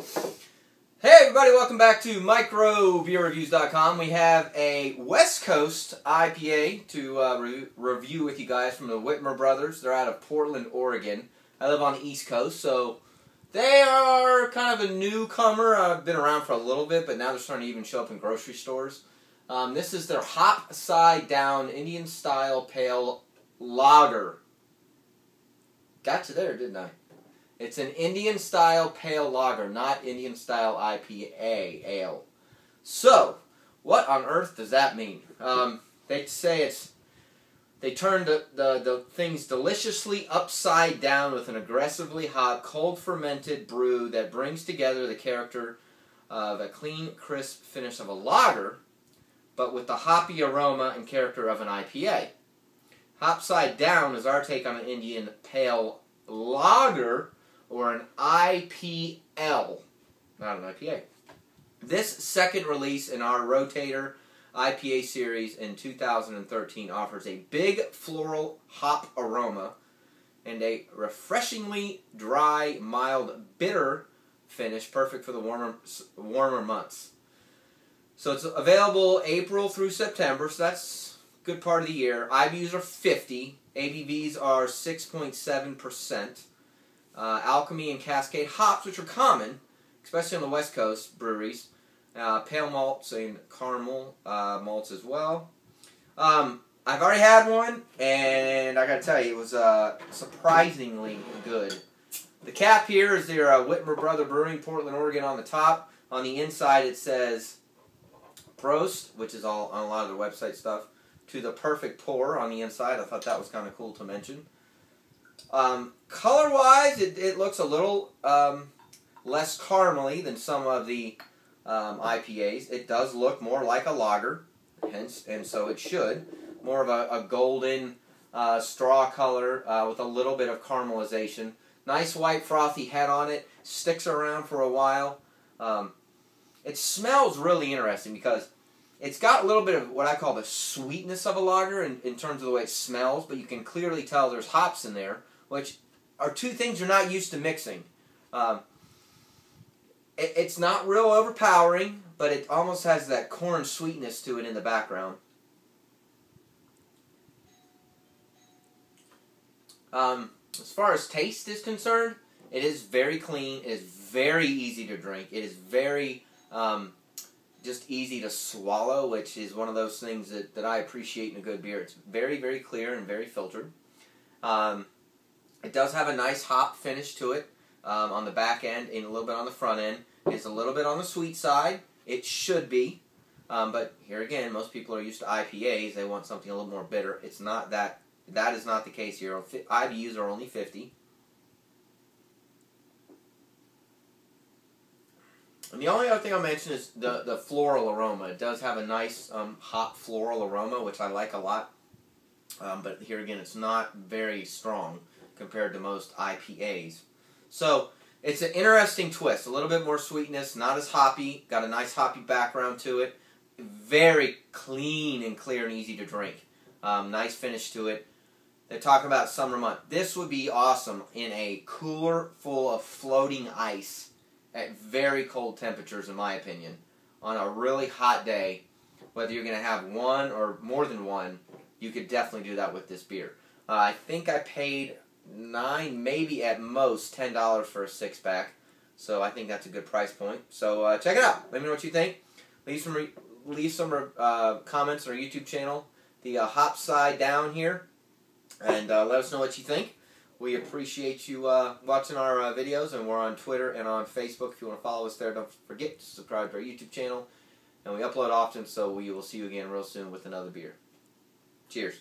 Hey everybody, welcome back to MicroBeerReviews.com. We have a West Coast IPA to uh, re review with you guys from the Widmer Brothers. They're out of Portland, Oregon. I live on the East Coast, so they are kind of a newcomer. I've been around for a little bit, but now they're starting to even show up in grocery stores. Um, this is their Hopside Down Indian style pale lager. Got you there, didn't I? It's an Indian style pale lager, not Indian style IPA ale. So, what on earth does that mean? Um, they say it's they turn the, the, the things deliciously upside down with an aggressively hot, cold fermented brew that brings together the character of a clean, crisp finish of a lager, but with the hoppy aroma and character of an IPA. Hopside down is our take on an Indian pale lager or an IPL, not an IPA. This second release in our Rotator IPA series in 2013 offers a big floral hop aroma and a refreshingly dry, mild, bitter finish, perfect for the warmer warmer months. So it's available April through September, so that's good part of the year. IBUs are 50, ABVs are 6.7% uh, Alchemy and Cascade hops, which are common, especially on the West Coast breweries. Uh, pale malts and caramel uh, malts as well. Um, I've already had one, and I gotta tell you, it was uh, surprisingly good. The cap here is their uh, Widmer Brother Brewing, Portland, Oregon on the top. On the inside, it says Prost, which is all on a lot of their website stuff, to the perfect pour on the inside. I thought that was kind of cool to mention. Um, color wise, it, it looks a little um, less caramely than some of the um, IPAs. It does look more like a lager, hence, and so it should. More of a, a golden uh, straw color uh, with a little bit of caramelization. Nice white frothy head on it. Sticks around for a while. Um, it smells really interesting because it's got a little bit of what I call the sweetness of a lager in, in terms of the way it smells, but you can clearly tell there's hops in there which are two things you're not used to mixing. Um, it, it's not real overpowering, but it almost has that corn sweetness to it in the background. Um, as far as taste is concerned, it is very clean. It is very easy to drink. It is very um, just easy to swallow, which is one of those things that, that I appreciate in a good beer. It's very, very clear and very filtered. Um, it does have a nice hop finish to it um, on the back end and a little bit on the front end. It's a little bit on the sweet side. It should be. Um, but here again, most people are used to IPAs. They want something a little more bitter. It's not that. That is not the case here. IBUs are only 50. And the only other thing I'll mention is the, the floral aroma. It does have a nice um, hot floral aroma, which I like a lot. Um, but here again, it's not very strong compared to most IPAs. So it's an interesting twist. A little bit more sweetness, not as hoppy. Got a nice hoppy background to it. Very clean and clear and easy to drink. Um, nice finish to it. They talk about summer month. This would be awesome in a cooler full of floating ice at very cold temperatures, in my opinion. On a really hot day, whether you're going to have one or more than one, you could definitely do that with this beer. Uh, I think I paid nine, maybe at most ten dollars for a six pack. So I think that's a good price point. So uh, check it out. Let me know what you think. Leave some leave some uh, comments on our YouTube channel, the uh, Hopside Down here, and uh, let us know what you think. We appreciate you uh, watching our uh, videos, and we're on Twitter and on Facebook. If you want to follow us there, don't forget to subscribe to our YouTube channel. And we upload often, so we will see you again real soon with another beer. Cheers.